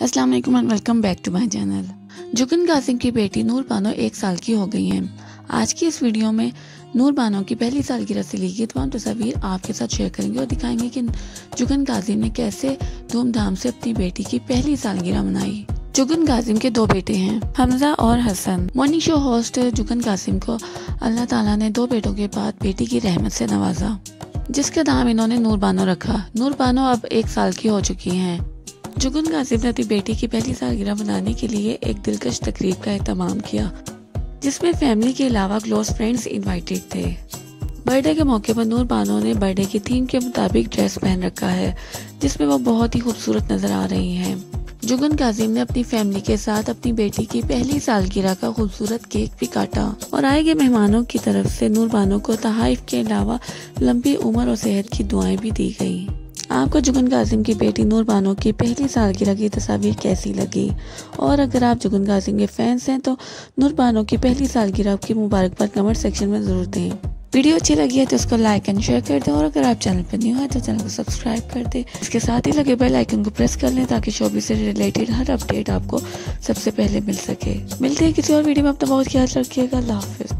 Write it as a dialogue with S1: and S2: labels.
S1: अस्सलाम वालेकुम and welcome back to my channel. Juggan Kazim की बेटी नूर बानो एक साल की हो गई हैं। आज की इस वीडियो में नूर बानो की पहली साल की रसी ली गई तमाम तस्वीर आपके साथ शेयर करेंगे और दिखाएँगे कि जुगन कासिम ने कैसे धूमधाम से अपनी बेटी की पहली सालगिरह मनाई। जुगन कासिम के दो बेटे हैं, हमजा और Hasan. Morning show host Juggan Kazim को अल्लाह ताला ने दो बेटों के बाद बेटी की रहमत से नवाजा, जिसका नाम इन्होंने नूर बानो रखा। नूर बानो अब एक साल की हो चुकी हैं। जुगन कासिम ने अपनी बेटी की पहली सालगिरह मनाने के लिए एक दिलकश तकरीब का एहतमाम किया, जिसमें फैमिली के अलावा क्लोज फ्रेंड्स इनवाइटेड थे। बर्थडे के मौके पर नूर बानो ने बर्थडे की थीम के मुताबिक ड्रेस पहन रखा है, जिसमें वो बहुत ही खूबसूरत नज़र आ रही हैं। जुगन काजिम ने अपनी फैमिली के साथ अपनी बेटी की पहली सालगिरह का खूबसूरत केक भी काटा और आए गए मेहमानों की तरफ़ से नूर बानो को तहाइफ के अलावा लंबी उम्र और सेहत की दुआएँ भी दी गई। आपको जुगन कासिम की बेटी नूर बानो की पहली सालगिरह की तस्वीर कैसी लगी? और अगर आप जुगन कासिम के फैंस हैं तो नूर बानो की पहली सालगिरह की मुबारकबाद कमेंट सेक्शन में ज़रूर दें। वीडियो अच्छी लगी है तो उसको लाइक एंड शेयर कर दें, और अगर आप चैनल पर न्यू है तो चैनल को सब्सक्राइब कर दें। इसके साथ ही लगे बेल आइकन को प्रेस कर लें, ताकि शोबी से रिलेटेड हर अपडेट आपको सबसे पहले मिल सके। मिलते हैं किसी और वीडियो में अपना बहुत ख्याल रखिएगा। अल्लाह हाफिज़।